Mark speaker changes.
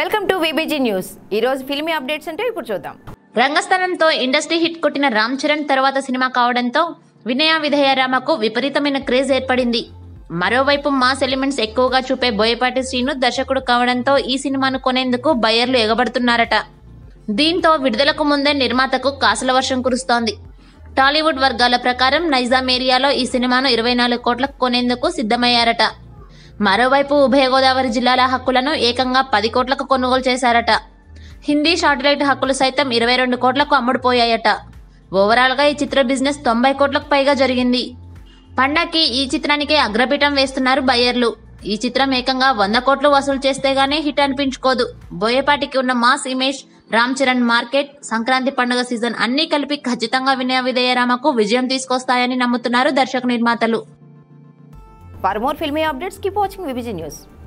Speaker 1: Welcome to VBG news ఈ రోజు filmy updates అంటే ఇప్పుడు చూద్దాం.
Speaker 2: రంగస్థలంతో ఇండస్ట్రీ హిట్ కొట్టిన రామ్ చరణ్ తర్వాత సినిమా కావడంతో వినయ విధేయరామకు విపరీతమైన క్రేజ్ ఏర్పడింది. మరోవైపు మాస్ ఎలిమెంట్స్ ఎక్కువగా చూపే బోయపాటి శ్రీను దర్శకుడు కావడంతో ఈ సినిమాను కొనేందుకు బయర్లు ఎగబడుతున్నారట. దీంతో విడుదలకు ముందే నిర్మాతకు కాసుల వర్షం కురుస్తోంది. టాలీవుడ్ వర్గాల ప్రకారం నైజాం ఏరియాలో ఈ సినిమాను ఇరవై నాలుగు కోట్లకు కొనేందుకు సిద్ధమయ్యారట. మరోవైపు ఉభయ గోదావరి జిల్లాల హక్కులను ఏకంగా పది కోట్లకు కొనుగోలు చేశారట. హిందీ శాటిలైట్ హక్కులు సైతం ఇరవై రెండు కోట్లకు అమ్ముడుపోయాయట. ఓవరాల్గా ఈ చిత్ర బిజినెస్ తొంభై కోట్లకు పైగా జరిగింది. పండక్కి ఈ చిత్రానికే అగ్రపీఠం వేస్తున్నారు బయ్యర్లు. ఈ చిత్రం ఏకంగా వంద కోట్లు వసూలు చేస్తే గానీ హిట్ అనిపించుకోదు. బోయపాటికి ఉన్న mass image Ram Charan market Sankranti పండుగ సీజన్ అన్నీ కలిపి ఖచ్చితంగా వినయ విధేయరామకు విజయం తీసుకొస్తాయని నమ్ముతున్నారు దర్శక నిర్మాతలు.
Speaker 1: For more filmy updates keep watching VBG news